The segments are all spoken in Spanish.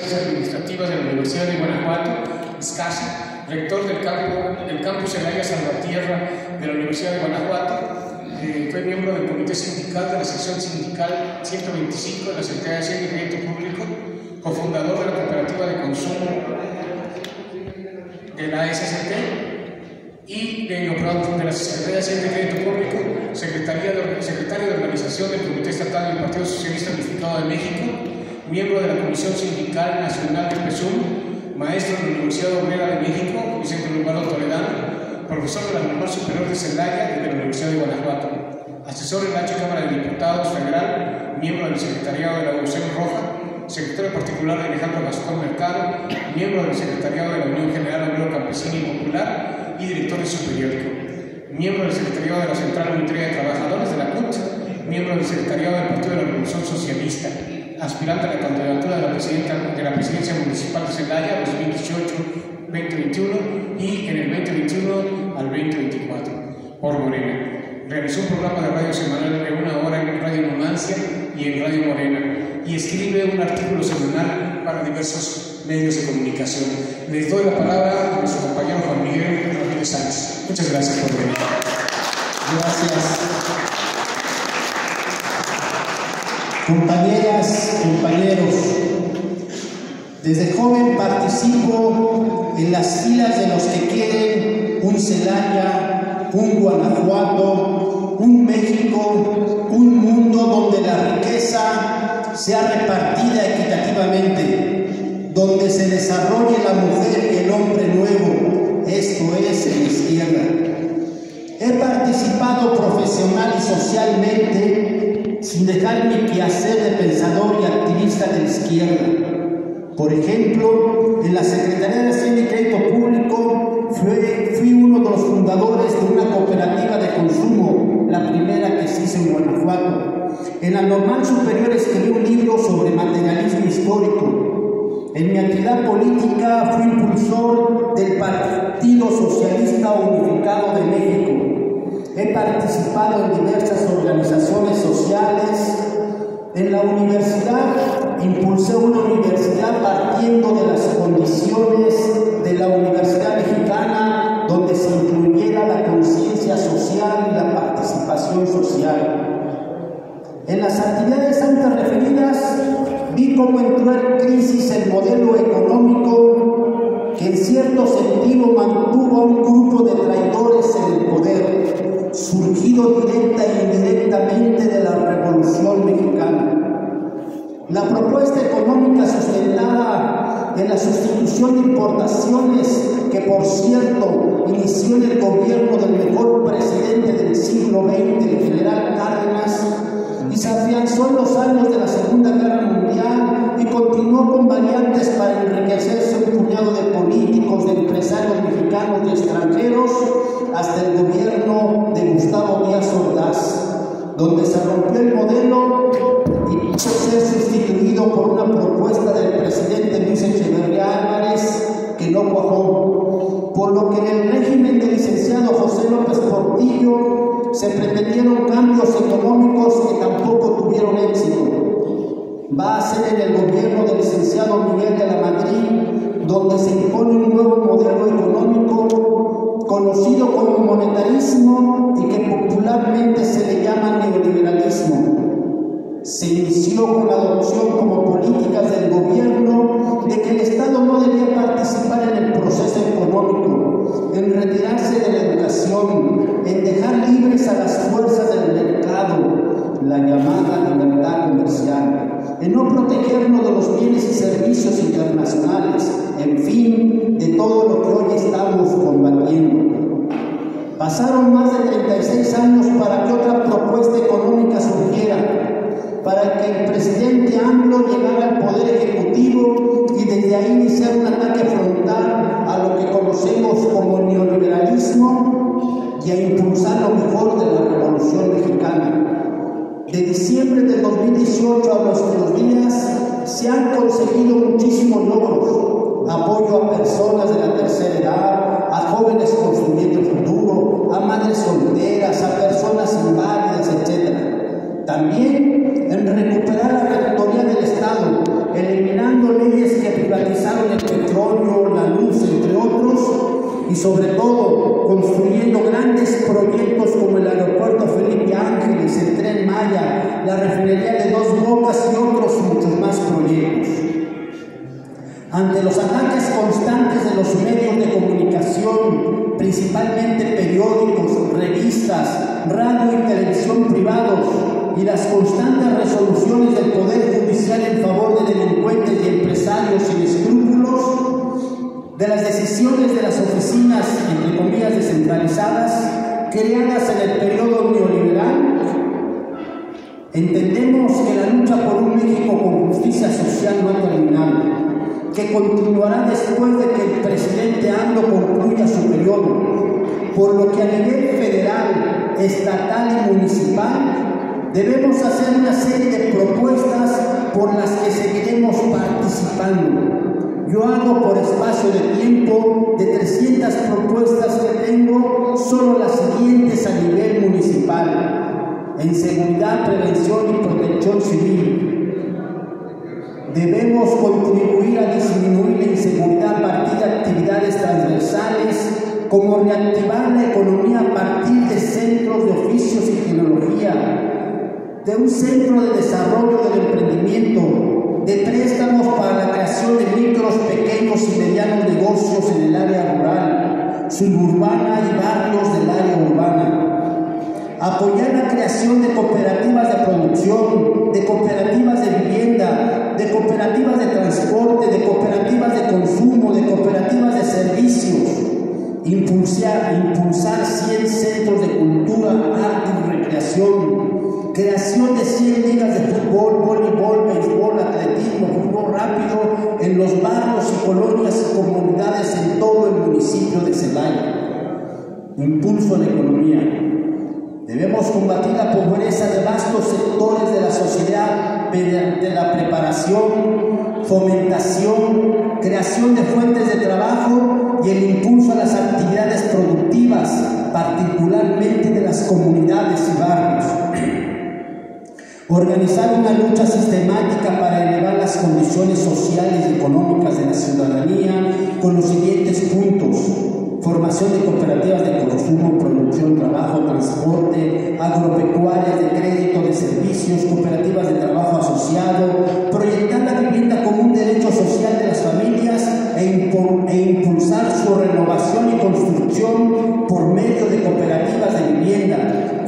administrativas de la Universidad de Guanajuato, Escasi, rector del, campo, del campus Elaya Salvatierra de la Universidad de Guanajuato. Eh, fue miembro del comité sindical de la sección sindical 125 de la Secretaría de Hacienda y Crédito Público, cofundador de la cooperativa de consumo de la SCT y de de la Secretaría de Hacienda y Crédito Público, Secretaría de, secretario de Organización del Comité Estatal del Partido Socialista Unificado de México, miembro de la Comisión Sindical Nacional del PSUM, maestro de la Universidad Obrera de México, Vicente Lombardo Toledano, profesor de la Normal Superior de Celaya y de la Universidad de Guanajuato, asesor en la H Cámara de Diputados Federal, miembro del Secretariado de la Evolución Roja, secretario particular de Alejandro Gascón Mercado, miembro del Secretariado de la Unión General Obrero Campesina y Popular y director de su periódico, miembro del Secretariado de la Central Unitaria de Trabajadores de la CUT, miembro del Secretariado del Partido de la Revolución Socialista, aspirante a la candidatura de la, presidenta, de la presidencia municipal de Celaya 2018-2021 y en el 2021 al 2024 por Morena. Realizó un programa de radio semanal de una hora en Radio Numancia y en Radio Morena y escribe un artículo semanal para diversos medios de comunicación. Les doy la palabra a nuestro compañero Juan Miguel Ramírez Sánchez. Muchas gracias por venir. Gracias. Compañeras, compañeros, desde joven participo en las filas de los que quieren un Celaya, un Guanajuato, un México, un mundo donde la riqueza sea repartida equitativamente, donde se desarrolle la mujer y el hombre nuevo, esto es en izquierda. He participado profesional y socialmente sin dejar mi quehacer de pensador y activista de izquierda. Por ejemplo, en la Secretaría de Hacienda y en diversas organizaciones sociales. En la universidad impulsé una universidad partiendo de las condiciones de la Universidad Mexicana, donde se incluyera la conciencia social y la participación social. En las actividades antes referidas vi cómo entró en crisis el modelo económico que en cierto sentido mantuvo a un grupo de traidores surgido directa e indirectamente de la Revolución Mexicana. La propuesta económica sustentada en la sustitución de importaciones, que por cierto inició en el gobierno del mejor presidente del siglo XX, el general Cárdenas, y se afianzó en los años de la Segunda Guerra Mundial y continuó con variantes para enriquecerse un puñado de políticos, de empresarios mexicanos y extranjeros, hasta el gobierno donde se rompió el modelo y quiso ser sustituido por una propuesta del presidente Luis Echeverría Álvarez que no cuajó, por lo que en el régimen del licenciado José López Portillo se pretendieron cambios económicos que tampoco tuvieron éxito. Va a ser en el gobierno del licenciado Miguel de la Madrid donde se impone un nuevo modelo económico conocido como monetarismo y que popularmente se le en no protegernos de los bienes y servicios internacionales, en fin, de todo lo que hoy estamos combatiendo. Pasaron más de 36 años para que otra propuesta económica surgiera para que el presidente AMLO llegara al poder ejecutivo y desde ahí iniciar un ataque frontal a lo que conocemos como neoliberalismo y a impulsar lo mejor de la Revolución Mexicana de diciembre del 2018 a nuestros días se han conseguido muchísimos logros, apoyo a personas de la tercera edad, a jóvenes construyendo el futuro, a madres solteras, a personas inválidas, etc. También en recuperar la rectoría del Estado, eliminando leyes que privatizaron el petróleo, la luz, entre otros, y sobre todo construyendo grandes proyectos como el las constantes resoluciones del Poder Judicial en favor de delincuentes y empresarios sin escrúpulos, de las decisiones de las oficinas, entre comillas, descentralizadas, creadas en el periodo neoliberal, entendemos que la lucha por un México con justicia social no ha terminado que continuará después de que el presidente AMLO concluya su periodo, por lo que a nivel federal, estatal y municipal debemos hacer una serie de propuestas por las que seguiremos participando. Yo hago por espacio de tiempo de 300 propuestas que tengo, solo las siguientes a nivel municipal, en seguridad, prevención y protección civil, Debemos contribuir a disminuir la inseguridad a partir de actividades transversales, como reactivar la economía a partir de centros de oficios y tecnología, de un centro de desarrollo del emprendimiento, de préstamos para la creación de micros, pequeños y medianos negocios en el área rural, suburbana y barrios del área urbana. Apoyar la creación de cooperativas de producción, de cooperativas de vivienda, de cooperativas de transporte, de cooperativas de consumo, de cooperativas de servicios, impulsar, impulsar 100 centros de cultura, arte y recreación, creación de 100 ligas de fútbol, voleibol, béisbol, atletismo, fútbol rápido en los barrios y colonias y comunidades en todo el municipio de Celaya. Impulso a la economía Debemos combatir la pobreza de vastos sectores de la sociedad mediante la preparación, fomentación, creación de fuentes de trabajo y el impulso a las actividades productivas, particularmente de las comunidades y barrios. Organizar una lucha sistemática para elevar las condiciones sociales y económicas de la ciudadanía con los siguientes puntos. Formación de cooperativas de consumo, producción, trabajo, transporte, agropecuarias de crédito, de servicios, cooperativas de trabajo asociado,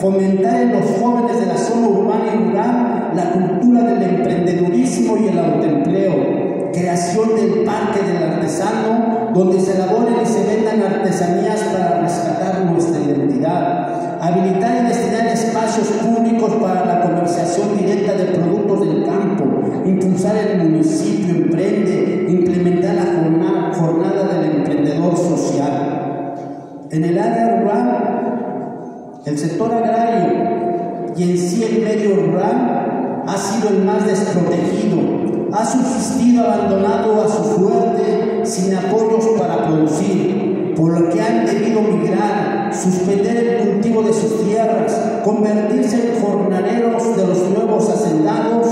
fomentar en los jóvenes de la zona urbana y rural la cultura del emprendedurismo y el autoempleo, creación del parque del artesano, donde se elaboren y se vendan artesanías para rescatar nuestra identidad, habilitar y destinar espacios públicos para la comercialización directa de productos del campo, impulsar el municipio, emprende, implementar la jornada, jornada del emprendedor social. En el área rural, el sector sido el más desprotegido, ha subsistido abandonado a su suerte sin apoyos para producir, por lo que han debido migrar, suspender el cultivo de sus tierras, convertirse en jornaleros de los nuevos hacendados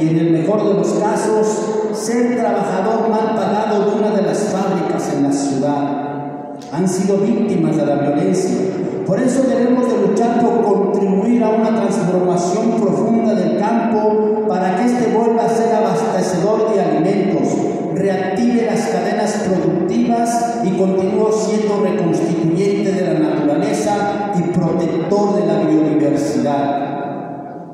y en el mejor de los casos, ser trabajador mal pagado de una de las fábricas en la ciudad. Han sido víctimas de la violencia. Por eso debemos de luchar por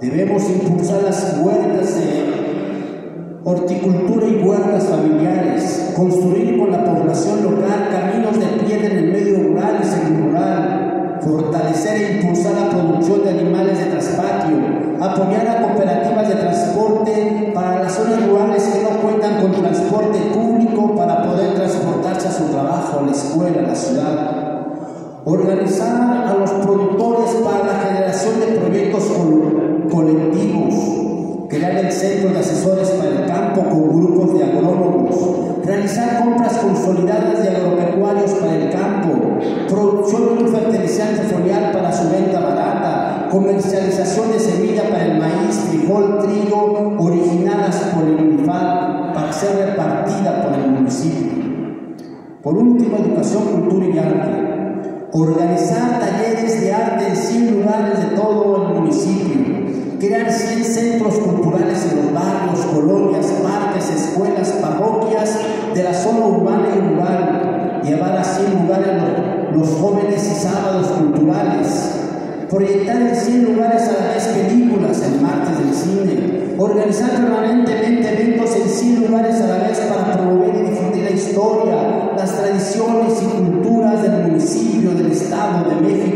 Debemos impulsar las huertas de horticultura y huertas familiares, construir con la población local caminos de piedra en el medio rural y semi-rural, fortalecer e impulsar la producción de animales de traspatio, apoyar a cooperativas de transporte para las zonas rurales que no cuentan con transporte público para poder transportarse a su trabajo, a la escuela, a la ciudad. Organizar a los productores para la generación de proyectos colectivos, crear el centro de asesores para el campo con grupos de agrónomos, realizar compras consolidadas de agropecuarios para el campo, producción de un fertilizante foliar para su venta barata, comercialización de semilla para el maíz, frijol, trigo, originadas por el UNIFAD para ser repartida por el municipio Por último, educación, cultura y arte. Organizar talleres de arte en 100 lugares de todo el municipio. Crear 100 centros culturales en los barrios, colonias, parques, escuelas, parroquias de la zona urbana y rural. Llevar a 100 lugares los, jóvenes y sábados culturales proyectar en 100 lugares a la vez películas, el martes del cine, organizar permanentemente eventos en 100 lugares a la vez para promover y difundir la historia, las tradiciones y culturas del municipio, del Estado de México,